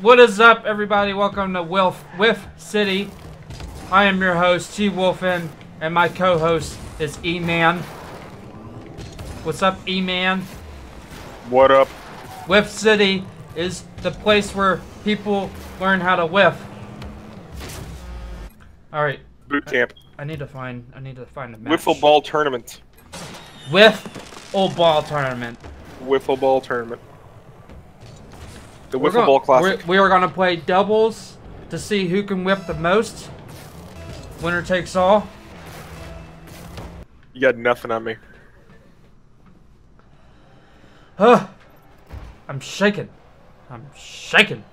What is up, everybody? Welcome to Wilf Whiff City. I am your host, T Wolfen, and my co-host is E Man. What's up, E Man? What up? Whiff City is the place where people learn how to whiff. All right, Boot camp. I need to find. I need to find a match. Wiffle ball tournament. Whiff old ball tournament. Wiffle ball tournament. The Wiffle ball classic. we're- we are gonna play doubles to see who can whip the most. Winner takes all. You got nothing on me. Huh. I'm shaking. I'm shaking.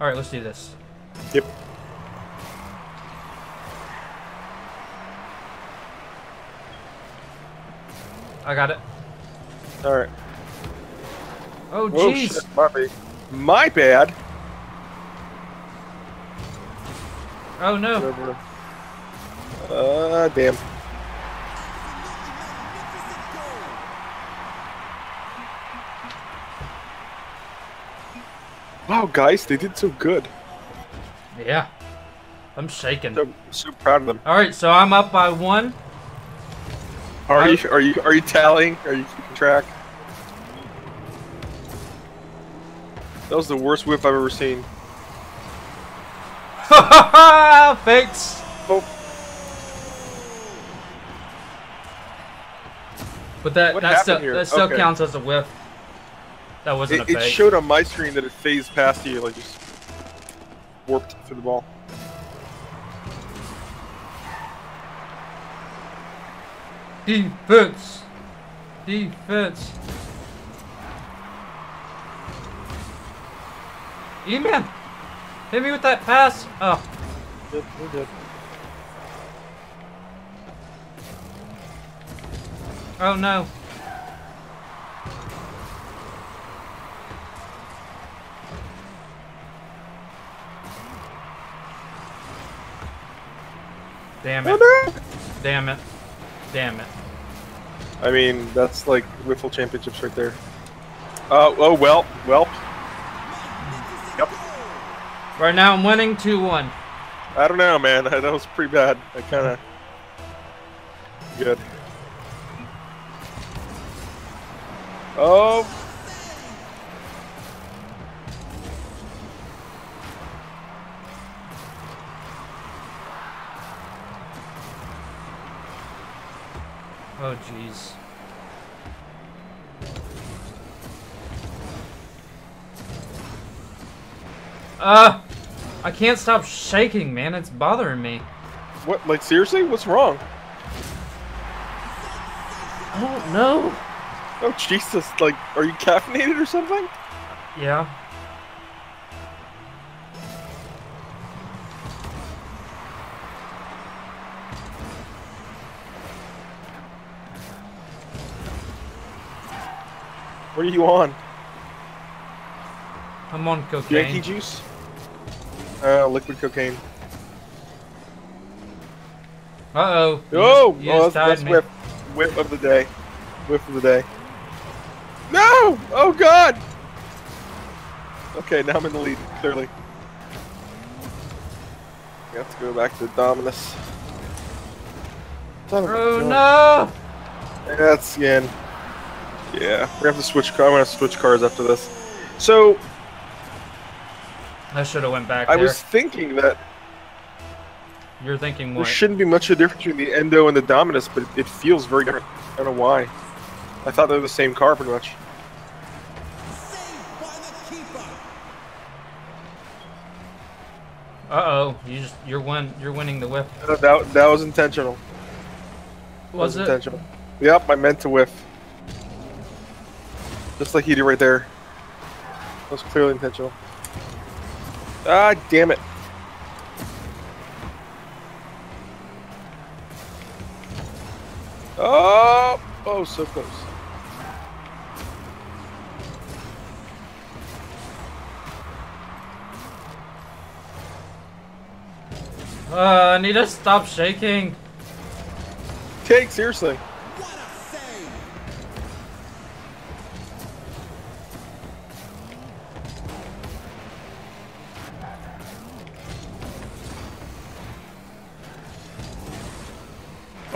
All right, let's do this. Yep. I got it. All right. Oh, Oh jeez. my bad. Oh no. Uh, damn. Wow, guys, they did so good. Yeah. I'm shaking. So, so proud of them. All right, so I'm up by one. Are I- you? Are you? Are you tallying? Are you keeping track? That was the worst whip I've ever seen. Fakes. Oh, But that What that still here? that still Okay. counts as a whiff. That wasn't it, a it showed on my screen that it phased past you, like just warped through the ball. Defense. Defense. E-man. Hit me with that pass. Oh. Good, we're good. Oh no. Damn it. Oh no! Damn it. Damn it. I mean, that's like Wiffle Championships right there. Uh, oh well, well. Right now I'm winning 2-1. I don't know, man. That was pretty bad. I kind of good. Oh, Oh jeez. Uh, I can't stop shaking, man. It's bothering me. what? Like seriously? What's wrong? I don't know. Oh Jesus! Like, are you caffeinated or something? Yeah. What are you on? I'm on cocaine. Yankee juice? Uh, liquid cocaine. Uh-oh. You Oh, just- you oh just that's, that's whip, whip of the day, whip of the day. No! Oh God! Okay, now I'm in the lead. Clearly, we have to go back to Dominus. Oh no! That's again. Yeah, we have to switch. I'm gonna switch cars after this. So I should have went back I there. was thinking that You're thinking there shouldn't be much of a difference between the Endo and the Dominus, but it feels very different. I don't know why. I thought they were the same car pretty much. Uh-oh. You just you're win you're winning the whip. Uh, That, that was intentional. That Was it? intentional? Yep, I meant to whiff. Just like he did right there. That was clearly intentional. Ah, damn it. Oh, oh, so close. Uh, I need to stop shaking. Take seriously.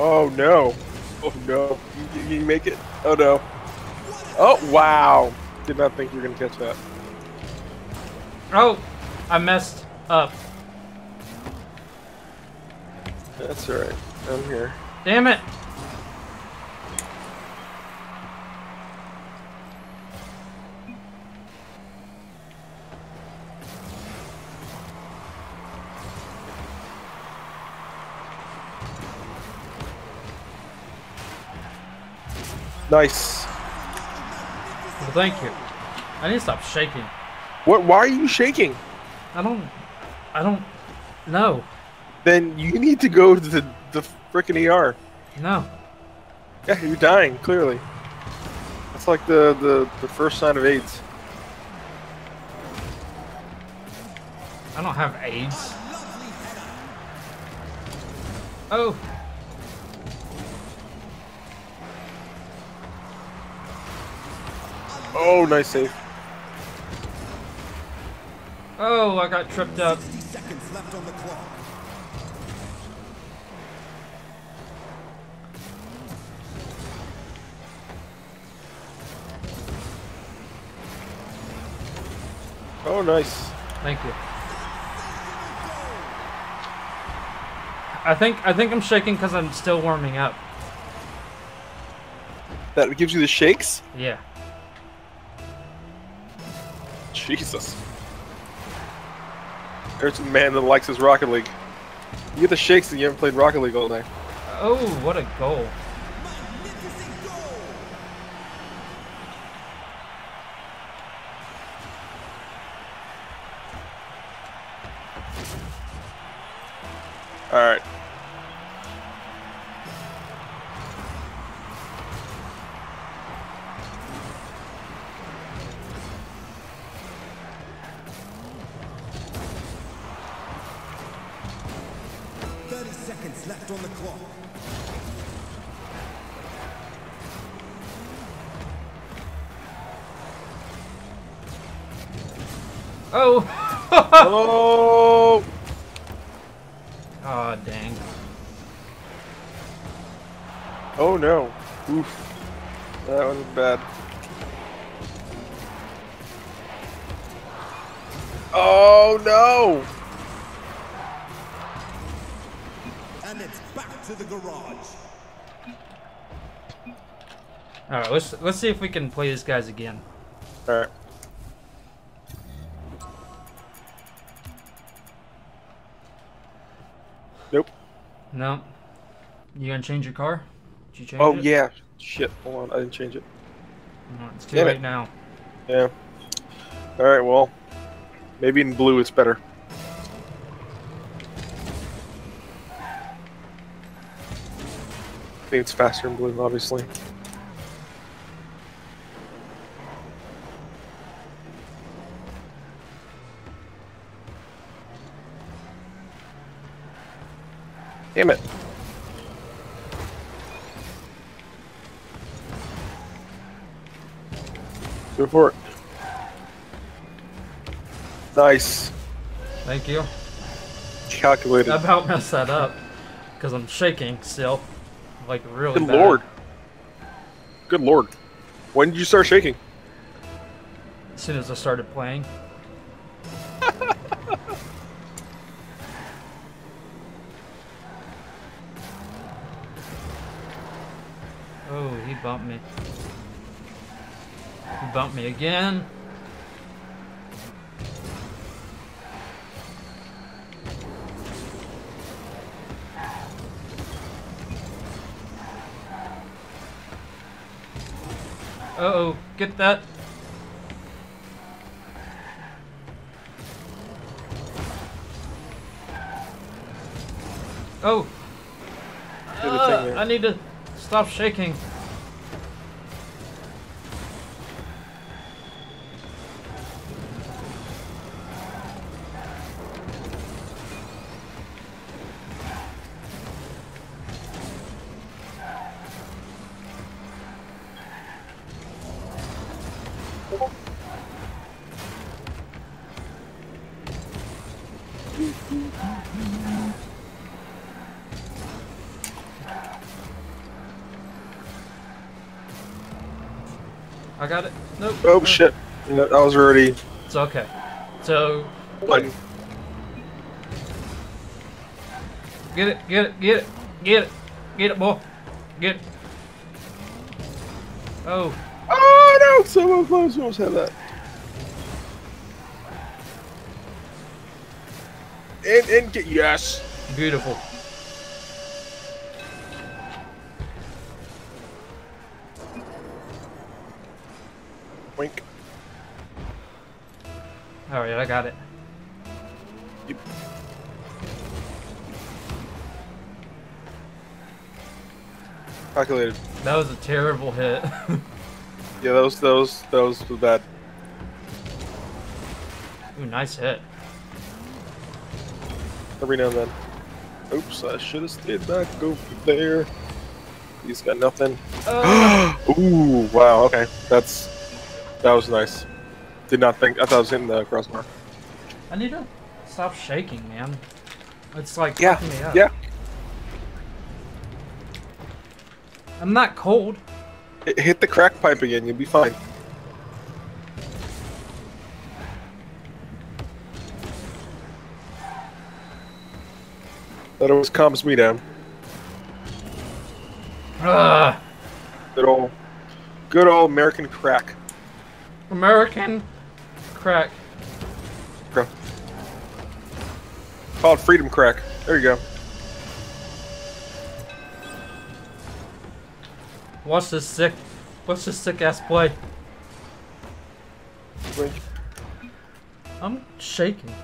Oh no. Oh no. You, you, make it? Oh no. Oh wow. Did not think you were gonna catch that. Oh, I messed up. That's alright. I'm here. Damn it. Nice. Well, thank you. I need to stop shaking. What? Why are you shaking? I don't. I don't. know. Then you need to go to the the freaking ER. No. Yeah, you're dying. Clearly. That's like the the the first sign of AIDS. I don't have AIDS. Oh. Oh, nice save. Oh, I got tripped up. 60 seconds left on the clock. Oh, nice. Thank you. I think I think I'm shaking because I'm still warming up. That gives you the shakes. Yeah. Jesus. There's a man that likes his Rocket League. You get the shakes and you haven't played Rocket League all day. Oh, what a goal. Seconds left on the clock. Oh. oh! oh dang. Oh no. Oof. That was bad. Oh no! And it's back to the garage. All right, let's let's see if we can play these guys again. Alright. Nope. No. You gonna change your car? Did you change Oh it? yeah. Shit. Hold on. I didn't change it. No, it's too Damn late it. now. Yeah. Alright, well. Maybe in blue it's better. I think it's faster in blue, obviously. Damn it. Go for it. Nice. Thank you. Calculated. I about messed that up because I'm shaking still, like really Good bad. lord. Good lord. When did you start shaking? As soon as I started playing. oh, he bumped me. He bumped me again. Uh oh, get that. Oh, uh. I need to stop shaking. I got it. Nope. Oh shit! Yeah, I was already. It's okay. So Button. get it, get it, get it, get it, get it, boy, get it. Oh, Oh no! Someone close. Almost had that. And and get yes. beautiful. All right, I got it. Yep. Calculated. That was a terrible hit. Yeah, those those those were bad. Ooh, nice hit. Every now and then. Oops, I should have stayed back over there. He's got nothing. Uh, Ooh, wow, okay. That's that was nice. Did not think I thought I was hitting the crossbar. I need to stop shaking, man. It's like Yeah, fucking me up. yeah. I'm not cold. Hit- Hit the crack pipe again, you'll be fine. That always calms me down. Ugh. Good old, good old American crack. American crack. Bro. Called freedom crack. There you go. Watch this sick. Watch this sick ass play. I'm shaking.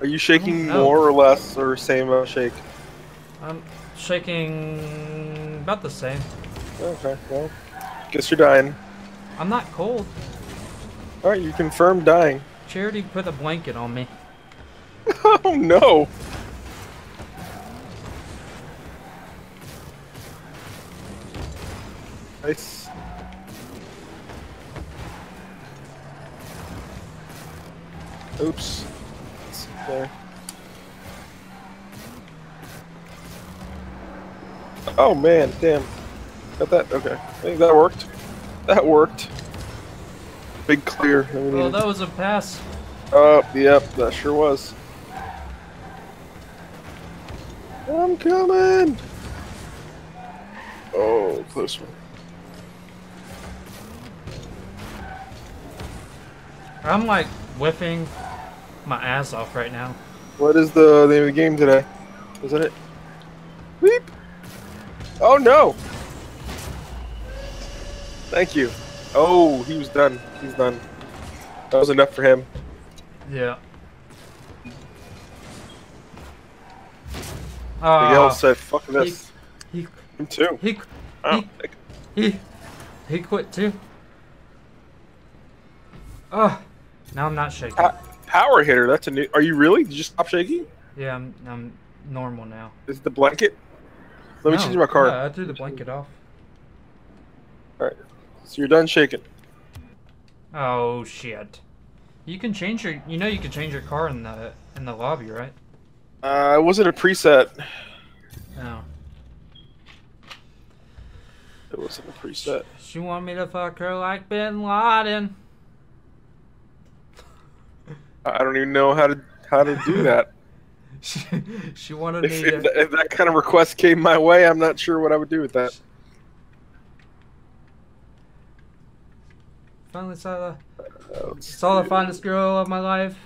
Are you shaking more or less or same uh, shake? I'm shaking about the same. Okay, well, guess you're dying. I'm not cold. All right, you confirmed dying. Charity put a blanket on me. Oh no! Nice. Oops. It's there. Oh man, damn. Got that? Okay. I think that worked. That worked. Big clear. we Well, that was a pass. Oh, yep, that sure was. I'm coming! Oh, close one. I'm like whipping my ass off right now. What is the name of the game today? Isn't it? Weep! Oh no! Thank you. Oh, he was done. He's done. That was enough for him. Yeah. Miguel Uh, said, fuck this. he, Him too. he, Oh, he, he, he quit too. Oh, now I'm not shaking. pa- power hitter, that's a new. Are you really? Did you stop shaking? Yeah, I'm, I'm normal now. Is it the blanket? Let me change my card. yeah, I threw the blanket off. Alright. So you're done shaking. Oh shit. You can change your. You know you can change your car in the in the lobby, right? Uh, it wasn't a preset. No. It wasn't a preset. She want me to fuck her like Bin Laden. I don't even know how to how to do that. She, she wanted if, me if, to. if that kind of request came my way, I'm not sure what I would do with that. Finally saw the saw the finest girl of my life.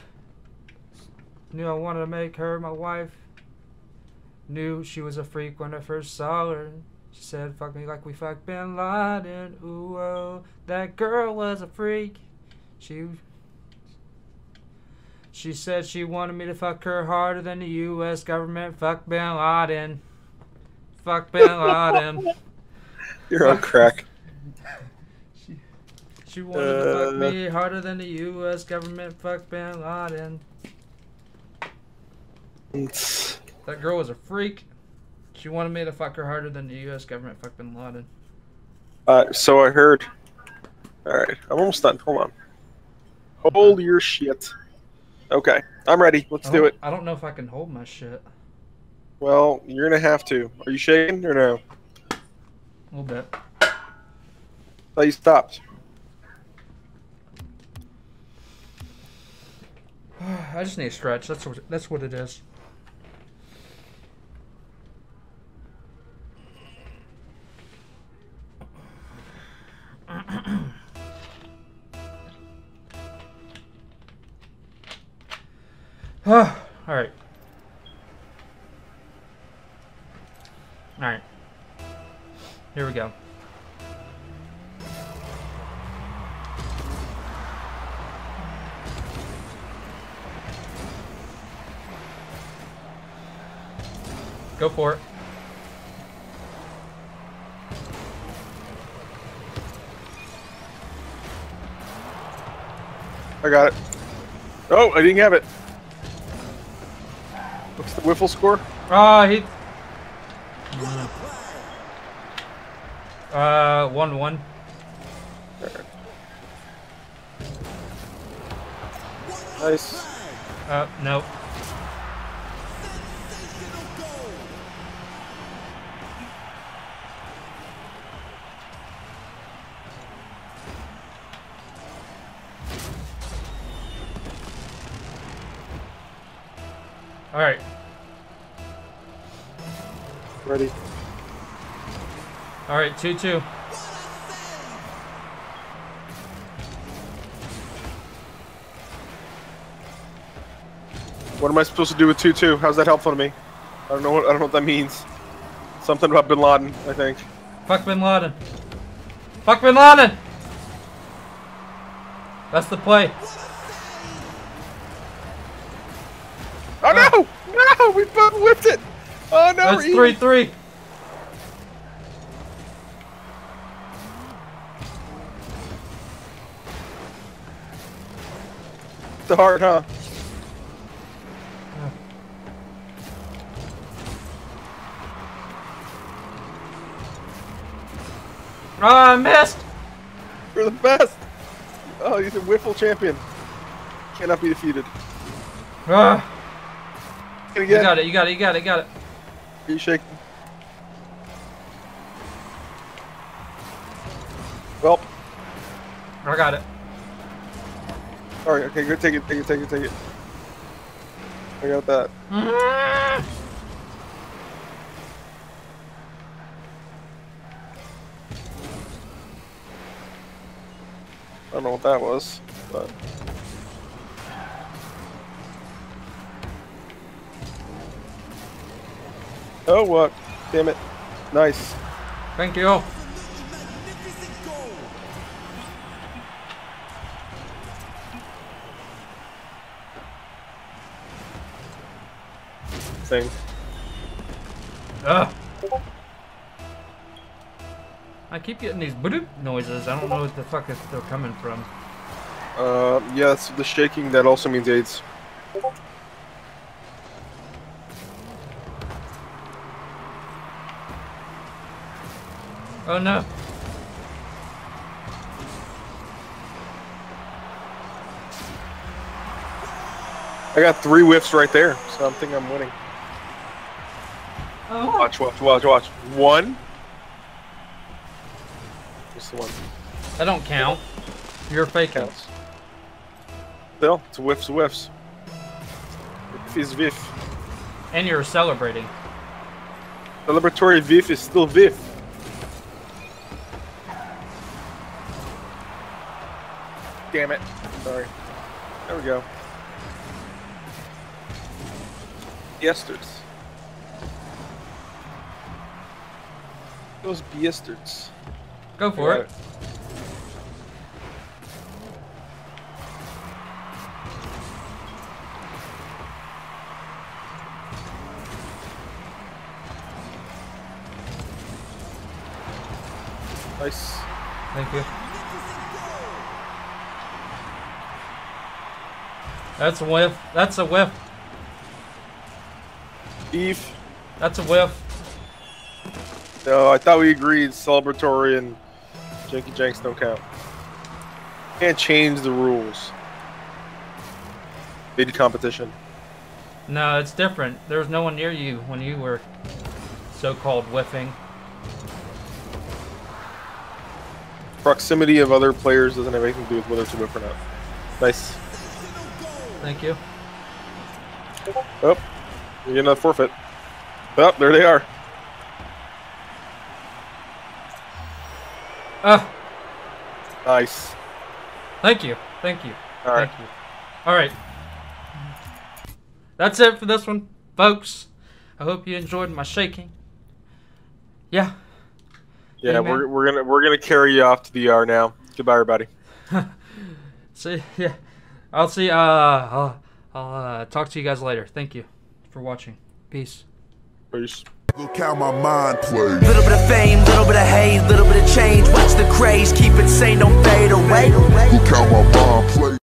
Knew I wanted to make her my wife. Knew she was a freak when I first saw her. She said, "Fuck me like we fucked Bin Laden." Ooh, oh, that girl was a freak. She she said she wanted me to fuck her harder than the U.S. government. Fuck Bin Laden. Fuck Bin Laden. You're on crack. She, she wanted to fuck Uh. me harder than the U.S. government. Fuck Bin Laden. That girl was a freak. She wanted me to fuck her harder than the U.S. government. Fuck Bin Laden. Uh, so I heard. All right, I'm almost done. Hold on. Hold your shit. Okay, I'm ready. Let's do it. I don't know if I can hold my shit. Well, you're gonna have to. Are you shaking or no? A little bit. Thought you stopped. I just need a stretch. That's what that's what it is. All right. All right. Here we go. Go for it. I got it. Oh, I didn't have it. What's the wiffle score? Ah, he. Uh, one one. Nice. Uh, no. All right. Ready. All right. Two two. What am I supposed to do with two two? How's that helpful to me? I don't know what I don't know what that means. Something about Bin Laden, I think. Fuck Bin Laden. Fuck Bin Laden. That's the play. Oh no! No! We both whipped it! Oh no! That's we're even. three three. The heart, huh? Ah, I missed. You're the best! Oh, he's a wiffle champion. Cannot be defeated. Ah, you got it. You got it. You got it. You got it. You shaking? Well, I got it. alright, okay, good. Take it, take it, take it, take it. I got that. Mm. I don't know what that was, but. Oh, what? Damn it. Nice. Thank you. Thing. Ugh. I keep getting these bloop noises. I don't know what the fuck is they're coming from. Uh, yes, the shaking, that also means AIDS. Oh no. I got three whiffs right there, so I'm thinking I'm winning. Oh. Watch, watch, watch, watch. One. What's the one? That don't count. You're faking. Counts. Still, it's whiffs, whiffs. If is VIF. And you're celebrating. Celebratory VIF is still VIF. Damn it. Sorry. There we go. Yesterds. Those yesterds. Go for it. Nice. Thank you. That's a whiff. That's a whiff. Beef. That's a whiff. No, I thought we agreed celebratory and janky janks don't count. Can't change the rules. Mid competition. No, it's different. There was no one near you when you were so-called whiffing. Proximity of other players doesn't have anything to do with whether it's a whiff or not. Nice. Thank you. Oh, you get another forfeit. Oh, there they are. Ah, Nice. thank you. Thank you. All right. Thank you. All right. That's it for this one, folks. I hope you enjoyed my shaking. Yeah. Yeah, we're, we're gonna we're gonna carry you off to the ER now. Goodbye, everybody. See, yeah. I'll see. Uh, I'll, I'll uh, talk to you guys later. Thank you for watching. Peace. Peace. Look how my mind plays. Little bit of fame, little bit of hate, little bit of change. Watch the craze, keep it sane, don't fade away. Look how my mind plays.